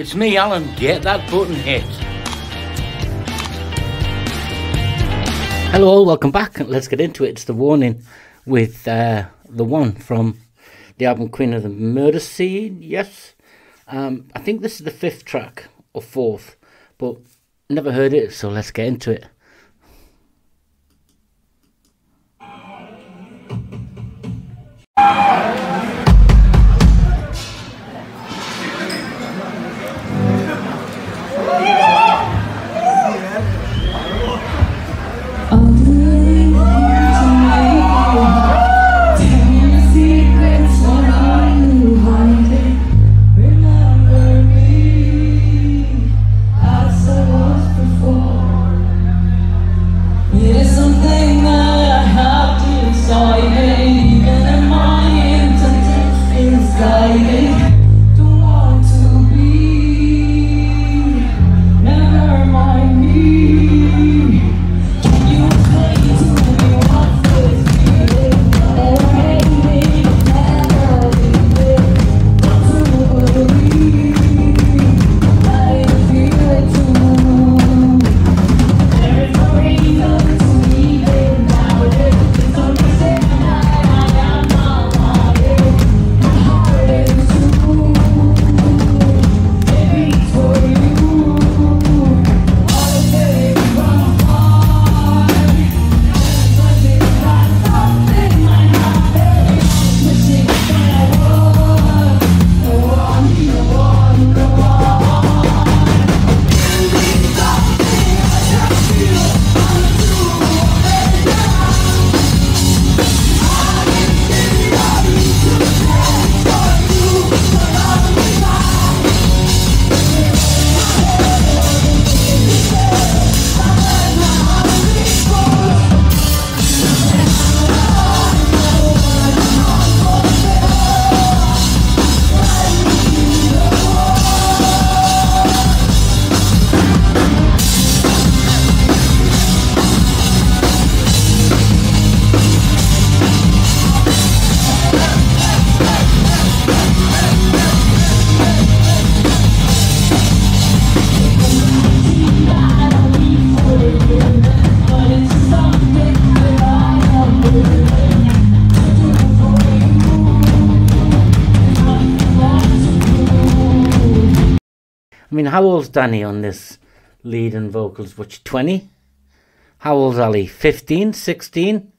It's me, Alan. Get that button hit. Hello, all. Welcome back. Let's get into it. It's the warning with uh, the one from the album Queen of the Murder Scene. Yes, um, I think this is the fifth track or fourth, but never heard it. So let's get into it. I mean, how old's Dany on this lead and vocals? Which 20? How old's Ali? 15, 16?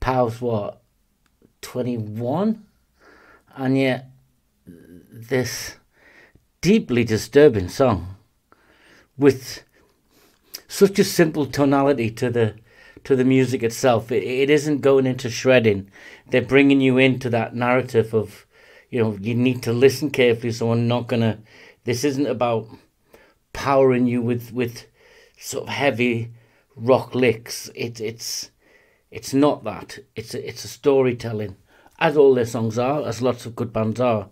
Pau's what? 21? And yet, this deeply disturbing song with such a simple tonality to the to the music itself. It, it isn't going into shredding. They're bringing you into that narrative of, you know, you need to listen carefully so I'm not going to this isn't about powering you with with sort of heavy rock licks. It, it's it's not that. It's a, it's a storytelling, as all their songs are, as lots of good bands are.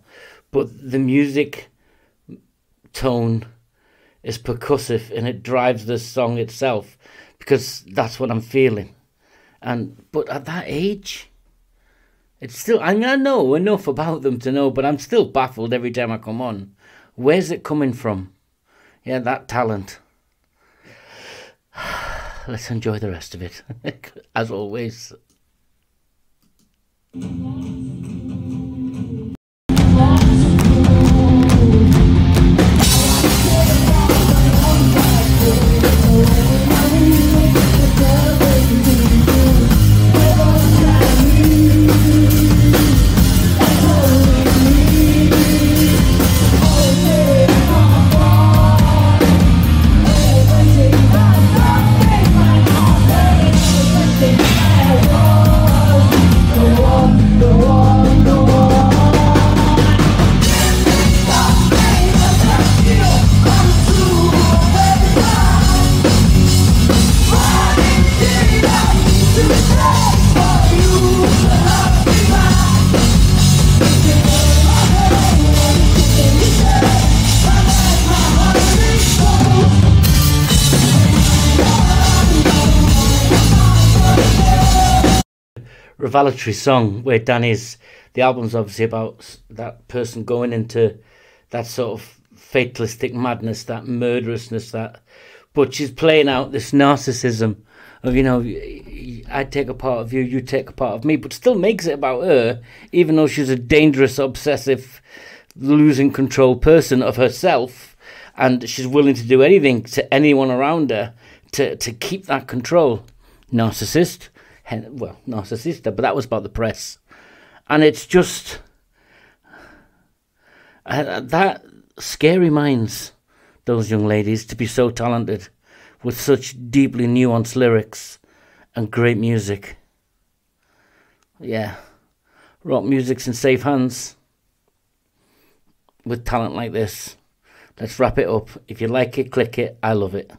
But the music tone is percussive and it drives the song itself because that's what I'm feeling. And but at that age, it's still I mean I know enough about them to know, but I'm still baffled every time I come on Where's it coming from? Yeah, that talent. Let's enjoy the rest of it, as always. Revelatory song where Dany's the album's obviously about that person going into that sort of fatalistic madness, that murderousness, that. But she's playing out this narcissism of, you know, I take a part of you, you take a part of me, but still makes it about her, even though she's a dangerous, obsessive, losing control person of herself. And she's willing to do anything to anyone around her to, to keep that control. Narcissist. Well, Narcisista, but that was about the press. And it's just. Uh, that scary minds, those young ladies, to be so talented with such deeply nuanced lyrics and great music. Yeah, rock music's in safe hands with talent like this. Let's wrap it up. If you like it, click it. I love it.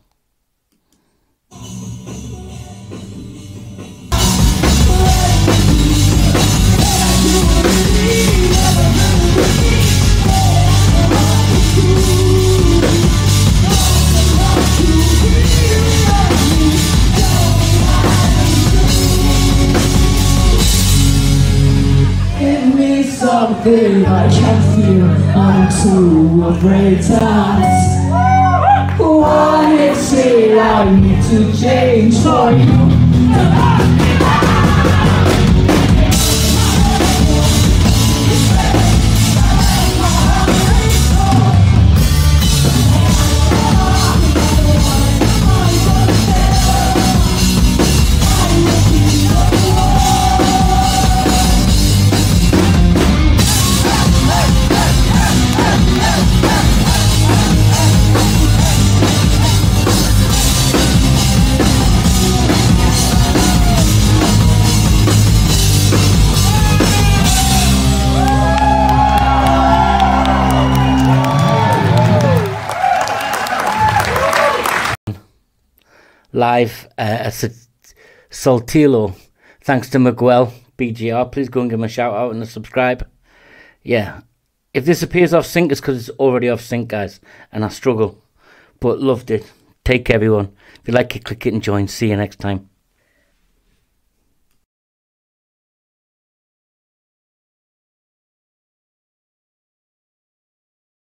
Something I can feel I'm too afraid to ask Why they say I need to change for you live uh, at Saltillo. Thanks to Miguel BGR. Please go and give him a shout out and a subscribe. Yeah. If this appears off sync, it's because it's already off sync, guys. And I struggle. But loved it. Take care, everyone. If you like it, click it and join. See you next time.